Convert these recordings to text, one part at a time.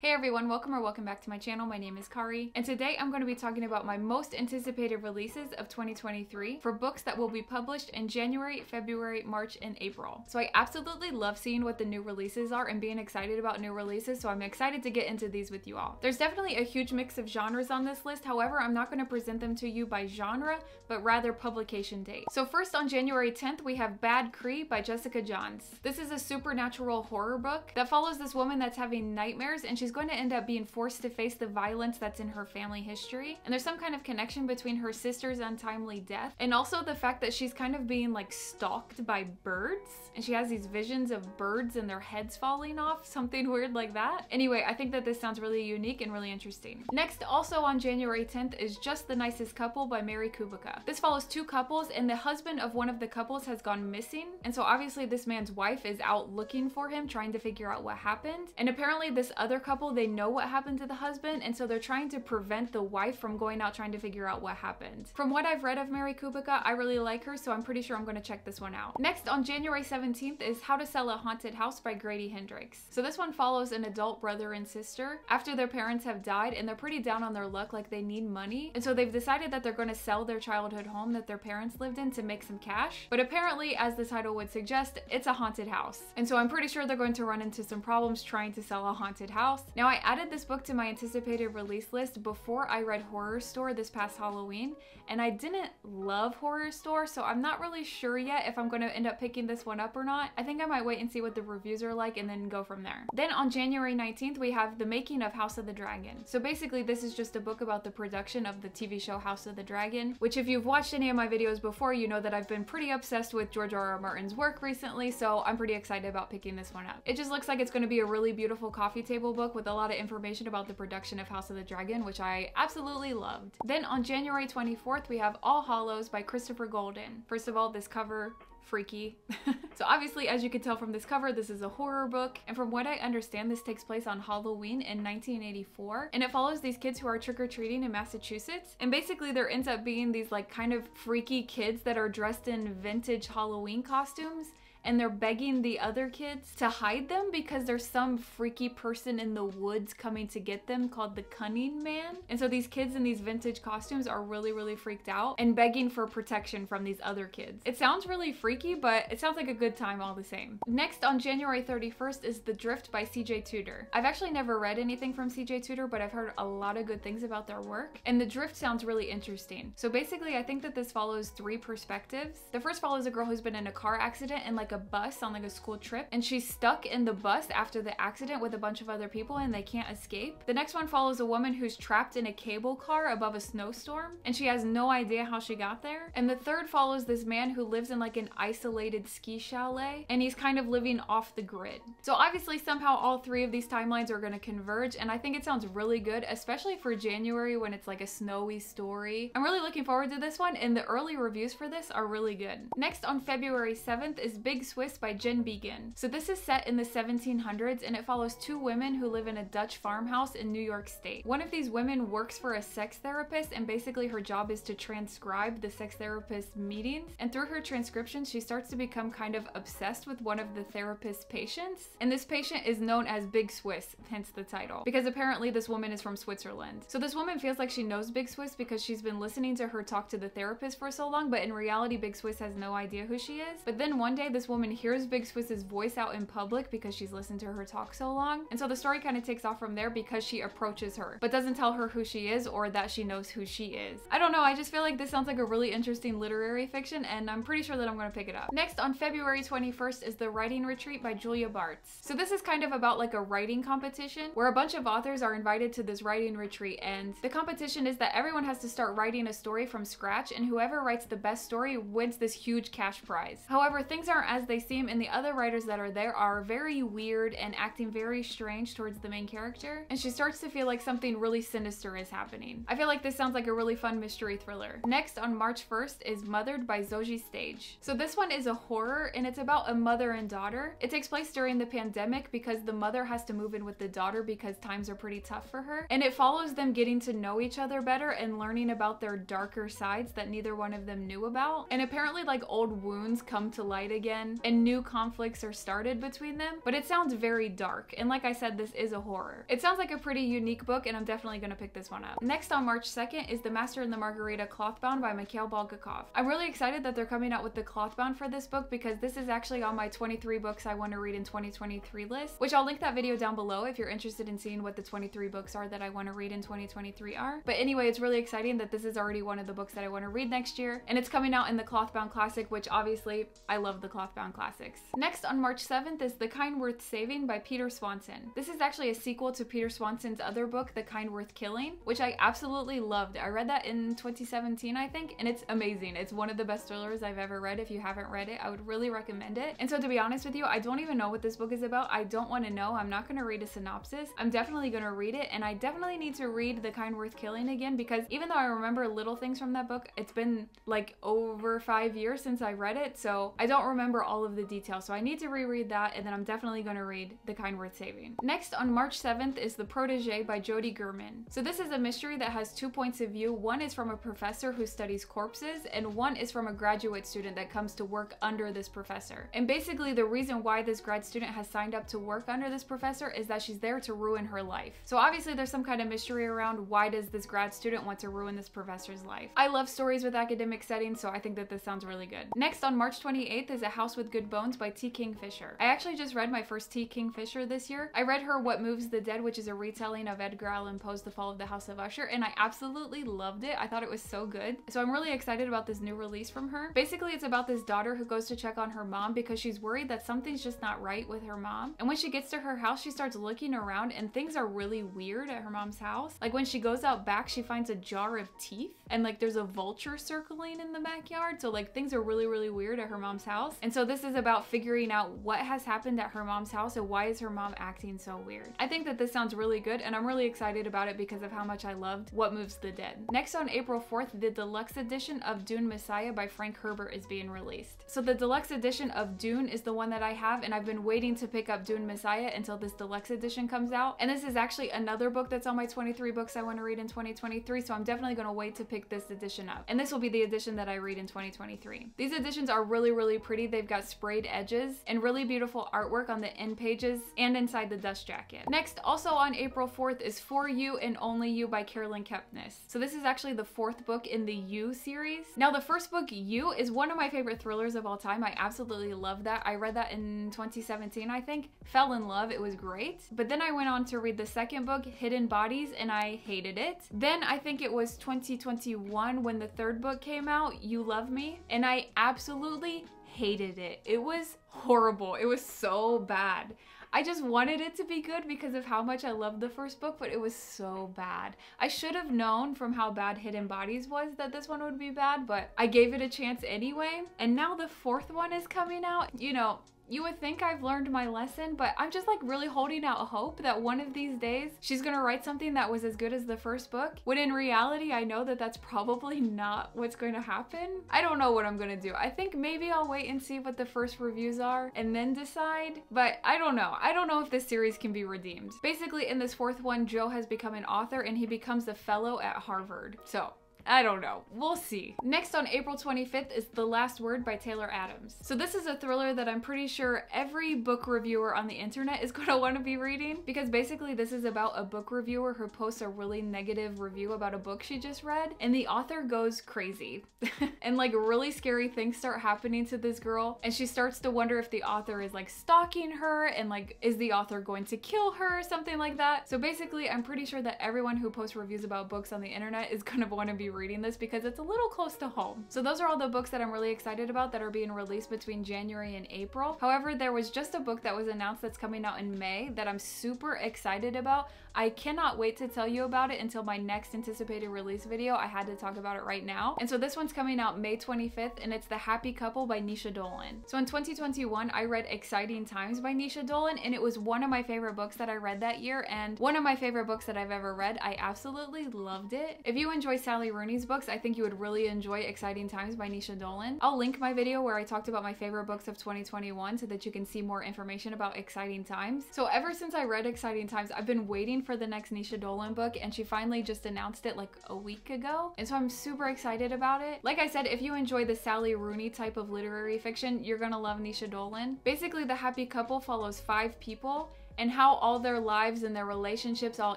Hey everyone, welcome or welcome back to my channel. My name is Kari, and today I'm going to be talking about my most anticipated releases of 2023 for books that will be published in January, February, March, and April. So I absolutely love seeing what the new releases are and being excited about new releases, so I'm excited to get into these with you all. There's definitely a huge mix of genres on this list, however, I'm not going to present them to you by genre, but rather publication date. So first on January 10th, we have Bad Cree by Jessica Johns. This is a supernatural horror book that follows this woman that's having nightmares and she's she's going to end up being forced to face the violence that's in her family history. And there's some kind of connection between her sister's untimely death and also the fact that she's kind of being like stalked by birds. And she has these visions of birds and their heads falling off, something weird like that. Anyway, I think that this sounds really unique and really interesting. Next, also on January 10th is Just the Nicest Couple by Mary Kubica. This follows two couples and the husband of one of the couples has gone missing. And so obviously this man's wife is out looking for him, trying to figure out what happened. And apparently this other couple couple, they know what happened to the husband, and so they're trying to prevent the wife from going out trying to figure out what happened. From what I've read of Mary Kubica, I really like her, so I'm pretty sure I'm going to check this one out. Next, on January 17th is How to Sell a Haunted House by Grady Hendrix. So this one follows an adult brother and sister after their parents have died, and they're pretty down on their luck, like they need money, and so they've decided that they're going to sell their childhood home that their parents lived in to make some cash. But apparently, as the title would suggest, it's a haunted house. And so I'm pretty sure they're going to run into some problems trying to sell a haunted house. Now, I added this book to my anticipated release list before I read Horrorstör this past Halloween, and I didn't love Horrorstör, so I'm not really sure yet if I'm going to end up picking this one up or not. I think I might wait and see what the reviews are like and then go from there. Then on January 19th, we have The Making of House of the Dragon. So basically, this is just a book about the production of the TV show House of the Dragon, which if you've watched any of my videos before, you know that I've been pretty obsessed with George R. R. Martin's work recently, so I'm pretty excited about picking this one up. It just looks like it's going to be a really beautiful coffee table book with a lot of information about the production of House of the Dragon, which I absolutely loved. Then on January 24th, we have All Hallows by Christopher Golden. First of all, this cover freaky. so obviously, as you can tell from this cover, this is a horror book. And from what I understand, this takes place on Halloween in 1984. And it follows these kids who are trick-or-treating in Massachusetts. And basically there ends up being these like kind of freaky kids that are dressed in vintage Halloween costumes and they're begging the other kids to hide them because there's some freaky person in the woods coming to get them called the Cunning Man. And so these kids in these vintage costumes are really, really freaked out and begging for protection from these other kids. It sounds really freaky, but it sounds like a good time all the same. Next on January 31st is The Drift by CJ Tudor. I've actually never read anything from CJ Tudor, but I've heard a lot of good things about their work. And The Drift sounds really interesting. So basically, I think that this follows three perspectives. The first follows a girl who's been in a car accident and like a bus on like a school trip and she's stuck in the bus after the accident with a bunch of other people and they can't escape. The next one follows a woman who's trapped in a cable car above a snowstorm and she has no idea how she got there. And the third follows this man who lives in like an isolated ski chalet and he's kind of living off the grid. So obviously somehow all three of these timelines are going to converge and I think it sounds really good, especially for January when it's like a snowy story. I'm really looking forward to this one and the early reviews for this are really good. Next on February 7th is Big Swiss by Jen Beagin. So this is set in the 1700s and it follows two women who live in a Dutch farmhouse in New York State. One of these women works for a sex therapist and basically her job is to transcribe the sex therapist's meetings. And through her transcription, she starts to become kind of obsessed with one of the therapist's patients. And this patient is known as Big Swiss, hence the title, because apparently this woman is from Switzerland. So this woman feels like she knows Big Swiss because she's been listening to her talk to the therapist for so long, but in reality, Big Swiss has no idea who she is. But then one day, this woman hears Big Swiss's voice out in public because she's listened to her talk so long. And so the story kind of takes off from there because she approaches her, but doesn't tell her who she is or that she knows who she is. I don't know, I just feel like this sounds like a really interesting literary fiction and I'm pretty sure that I'm gonna pick it up. Next, on February 21st is The Writing Retreat by Julia Bartz. So this is kind of about like a writing competition where a bunch of authors are invited to this writing retreat and the competition is that everyone has to start writing a story from scratch and whoever writes the best story wins this huge cash prize. However, things aren't as they seem and the other writers that are there are very weird and acting very strange towards the main character and she starts to feel like something really sinister is happening. I feel like this sounds like a really fun mystery thriller. Next on March 1st is Mothered by Zoje Stage. So this one is a horror and it's about a mother and daughter. It takes place during the pandemic because the mother has to move in with the daughter because times are pretty tough for her and it follows them getting to know each other better and learning about their darker sides that neither one of them knew about. And apparently like old wounds come to light again again and new conflicts are started between them, but it sounds very dark. And like I said, this is a horror. It sounds like a pretty unique book and I'm definitely gonna pick this one up. Next on March 2nd is The Master and the Margarita Clothbound by Mikhail Bulgakov. I'm really excited that they're coming out with the clothbound for this book because this is actually on my 23 books I want to read in 2023 list, which I'll link that video down below if you're interested in seeing what the 23 books are that I want to read in 2023 are. But anyway, it's really exciting that this is already one of the books that I want to read next year, and it's coming out in the Clothbound Classic, which obviously I love the Clothbound Classics. Next on March 7th is The Kind Worth Saving by Peter Swanson. This is actually a sequel to Peter Swanson's other book, The Kind Worth Killing, which I absolutely loved. I read that in 2017, I think, and it's amazing. It's one of the best thrillers I've ever read. If you haven't read it, I would really recommend it. And so to be honest with you, I don't even know what this book is about. I don't want to know. I'm not going to read a synopsis. I'm definitely going to read it, and I definitely need to read The Kind Worth Killing again because even though I remember little things from that book, it's been like over five years since I read it, so I don't remember all of the details. So I need to reread that, and then I'm definitely going to read The Kind Worth Saving. Next, on March 7th, is The Protege by Jody Gehrman. So this is a mystery that has two points of view. One is from a professor who studies corpses, and one is from a graduate student that comes to work under this professor. And basically, the reason why this grad student has signed up to work under this professor is that she's there to ruin her life. So obviously, there's some kind of mystery around why does this grad student want to ruin this professor's life. I love stories with academic settings, so I think that this sounds really good. Next, on March 28th is A House with Good Bones by T. Kingfisher. I actually just read my first T. Kingfisher this year. I read her What Moves the Dead, which is a retelling of Edgar Allan Poe's The Fall of the House of Usher, and I absolutely loved it. I thought it was so good. So I'm really excited about this new release from her. Basically, it's about this daughter who goes to check on her mom because she's worried that something's just not right with her mom. And when she gets to her house, she starts looking around and things are really weird at her mom's house. Like when she goes out back, she finds a jar of teeth and like there's a vulture circling in the backyard. So like things are really, really weird at her mom's house. And so this is about figuring out what has happened at her mom's house and why is her mom acting so weird. I think that this sounds really good and I'm really excited about it because of how much I loved What Moves the Dead. Next on April 4th, the deluxe edition of Dune Messiah by Frank Herbert is being released. So the deluxe edition of Dune is the one that I have and I've been waiting to pick up Dune Messiah until this deluxe edition comes out. And this is actually another book that's on my 23 books I want to read in 2023, so I'm definitely going to wait to pick this edition up. And this will be the edition that I read in 2023. These editions are really, really pretty. They've got sprayed edges and really beautiful artwork on the end pages and inside the dust jacket. Next, also on April 4th is For You and Only You by Caroline Kepnes. So this is actually the fourth book in the You series. Now the first book, You, is one of my favorite thrillers of all time. I absolutely love that. I read that in 2017, I think. Fell in love. It was great. But then I went on to read the second book, Hidden Bodies, and I hated it. Then I think it was 2021 when the third book came out, You Love Me, and I absolutely hated it. It was horrible. It was so bad. I just wanted it to be good because of how much I loved the first book, but it was so bad. I should have known from how bad Hidden Bodies was that this one would be bad, but I gave it a chance anyway. And now the fourth one is coming out. You know, you would think I've learned my lesson, but I'm just like really holding out hope that one of these days she's gonna write something that was as good as the first book. When in reality, I know that that's probably not what's going to happen. I don't know what I'm gonna do. I think maybe I'll wait and see what the first reviews are and then decide, but I don't know. I don't know if this series can be redeemed. Basically, in this fourth one, Joe has become an author and he becomes a fellow at Harvard. So I don't know. We'll see. Next on April 25th is The Last Word by Taylor Adams. So this is a thriller that I'm pretty sure every book reviewer on the internet is going to want to be reading because basically this is about a book reviewer who posts a really negative review about a book she just read and the author goes crazy and like really scary things start happening to this girl and she starts to wonder if the author is like stalking her and like is the author going to kill her or something like that. So basically I'm pretty sure that everyone who posts reviews about books on the internet is going to want to be reading this because it's a little close to home. So those are all the books that I'm really excited about that are being released between January and April. However, there was just a book that was announced that's coming out in May that I'm super excited about. I cannot wait to tell you about it until my next anticipated release video. I had to talk about it right now. And so this one's coming out May 25th and it's The Happy Couple by Naoise Dolan. So in 2021, I read Exciting Times by Naoise Dolan and it was one of my favorite books that I read that year and one of my favorite books that I've ever read. I absolutely loved it. If you enjoy Sally Rooney Books, I think you would really enjoy Exciting Times by Naoise Dolan. I'll link my video where I talked about my favorite books of 2021 so that you can see more information about Exciting Times. So ever since I read Exciting Times, I've been waiting for the next Naoise Dolan book and she finally just announced it like a week ago. And so I'm super excited about it. Like I said, if you enjoy the Sally Rooney type of literary fiction, you're gonna love Naoise Dolan. Basically, the happy couple follows five people and how all their lives and their relationships all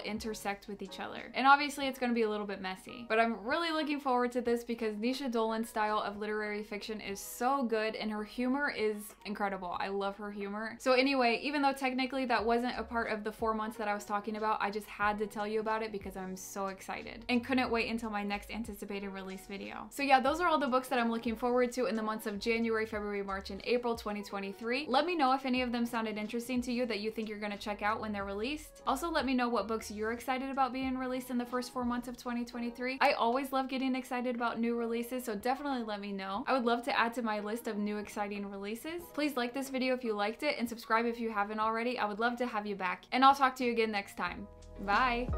intersect with each other. And obviously it's gonna be a little bit messy, but I'm really looking forward to this because Naoise Dolan's style of literary fiction is so good and her humor is incredible. I love her humor. So anyway, even though technically that wasn't a part of the four months that I was talking about, I just had to tell you about it because I'm so excited and couldn't wait until my next anticipated release video. So yeah, those are all the books that I'm looking forward to in the months of January, February, March, and April 2023. Let me know if any of them sounded interesting to you that you think you're gonna to check out when they're released. Also, let me know what books you're excited about being released in the first four months of 2023. I always love getting excited about new releases, so definitely let me know. I would love to add to my list of new exciting releases. Please like this video if you liked it and subscribe if you haven't already. I would love to have you back. And I'll talk to you again next time. Bye!